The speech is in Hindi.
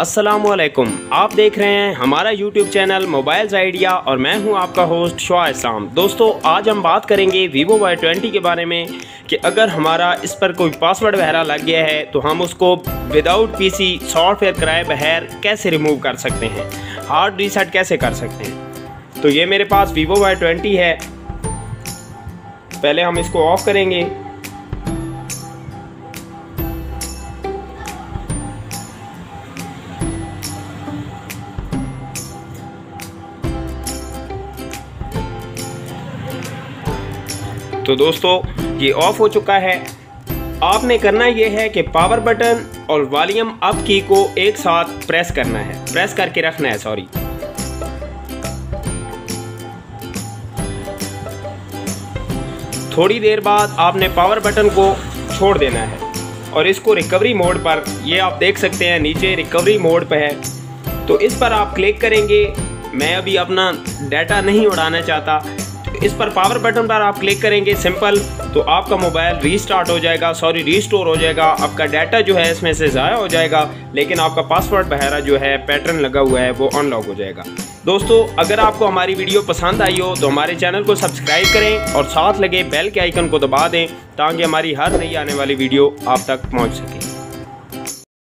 असलकुम आप देख रहे हैं हमारा यूट्यूब चैनल मोबाइल्स आइडिया और मैं हूँ आपका होस्ट शोआ इस्लाम दोस्तों, आज हम बात करेंगे वीवो वाई ट्वेंटी के बारे में कि अगर हमारा इस पर कोई पासवर्ड वगैरह लग गया है तो हम उसको विदाउट पीसी सॉफ्टवेयर कराए बगैर कैसे रिमूव कर सकते हैं? हार्ड रीसेट कैसे कर सकते हैं? तो ये मेरे पास वीवो वाई ट्वेंटी है। पहले हम इसको ऑफ़ करेंगे। तो दोस्तों, ये ऑफ़ हो चुका है। आपने करना ये है कि पावर बटन और वॉल्यूम अप की को एक साथ प्रेस करना है। प्रेस करके रखना है सॉरी थोड़ी देर बाद आपने पावर बटन को छोड़ देना है और इसको रिकवरी मोड पर, ये आप देख सकते हैं, नीचे रिकवरी मोड पर है। तो इस पर आप क्लिक करेंगे। मैं अभी अपना डाटा नहीं उड़ाना चाहता। इस पर पावर बटन पर आप क्लिक करेंगे सिंपल तो आपका मोबाइल रीस्टार्ट हो जाएगा सॉरी रीस्टोर हो जाएगा, आपका डाटा जो है इसमें से ज़ाया हो जाएगा, लेकिन आपका पासवर्ड बहरा जो है पैटर्न लगा हुआ है, वो अनलॉक हो जाएगा। दोस्तों, अगर आपको हमारी वीडियो पसंद आई हो तो हमारे चैनल को सब्सक्राइब करें और साथ लगे बेल के आइकन को दबा दें, ताकि हमारी हर नई आने वाली वीडियो आप तक पहुँच सके।